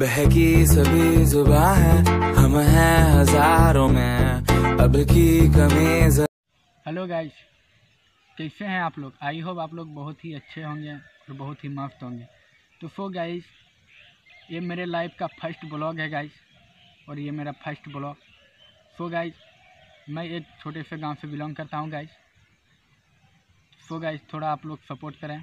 बहकी सभी जुबा है, हम हैं हज़ारों में। अब की कमी हेलो गाइस कैसे हैं आप लोग? आई होप आप लोग बहुत ही अच्छे होंगे और बहुत ही मस्त होंगे। तो सो गाइस ये मेरे लाइफ का फ़र्स्ट ब्लॉग है गाइस और ये मेरा फ़र्स्ट ब्लॉग सो गाइस मैं एक छोटे से गाँव से बिलोंग करता हूँ गाइस सो गाइस थोड़ा आप लोग सपोर्ट करें।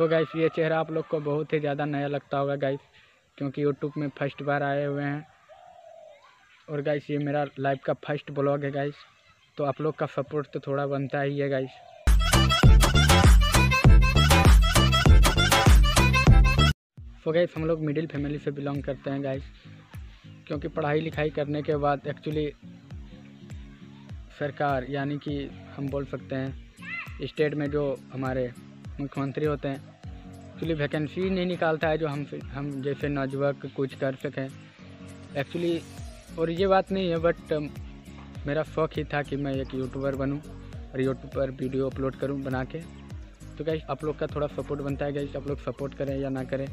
सो गाइस ये चेहरा आप लोग को बहुत ही ज़्यादा नया लगता होगा गाइस क्योंकि यूट्यूब में फ़र्स्ट बार आए हुए हैं। और गाइस ये मेरा लाइफ का फ़र्स्ट ब्लॉग है गाइस तो आप लोग का सपोर्ट तो थोड़ा बनता ही है गाइस सो गाइस हम लोग मिडिल फैमिली से बिलोंग करते हैं गाइस क्योंकि पढ़ाई लिखाई करने के बाद एक्चुअली सरकार, यानी कि हम बोल सकते हैं स्टेट में जो हमारे मुख्यमंत्री होते हैं। एक्चुअली वैकेंसी नहीं निकालता है जो हम हम जैसे नौजुवक कुछ कर सकें। एक्चुअली और ये बात नहीं है बट मेरा शौक़ ही था कि मैं एक यूट्यूबर बनूं और यूट्यूब पर वीडियो अपलोड करूँ बना के। तो गैस आप लोग का थोड़ा सपोर्ट बनता है गैस आप लोग सपोर्ट करें या ना करें,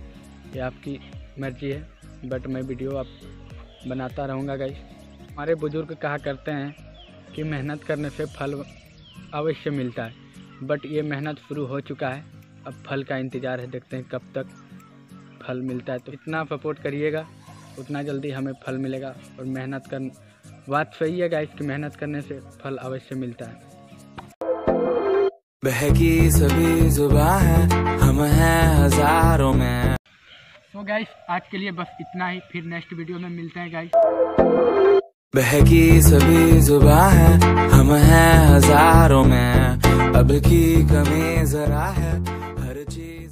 ये आपकी मर्ज़ी है। बट मैं वीडियो आप बनाता रहूँगा गैस हमारे बुज़ुर्ग कहा करते हैं कि मेहनत करने से फल अवश्य मिलता है। बट ये मेहनत शुरू हो चुका है। अब फल का इंतज़ार है देखते हैं कब तक फल मिलता है। तो इतना सपोर्ट करिएगा उतना जल्दी हमें फल मिलेगा और मेहनत कर बात सही है गाइस कि मेहनत करने से फल अवश्य मिलता है। बहकी सभी जुबा है हम हैं हज़ारों में। तो गाइस आज के लिए बस इतना ही फिर नेक्स्ट वीडियो में मिलते हैं गाइस बहकी सभी जुबा है हम हैं हज़ारों में। सबकी कमी जरा है हर चीज़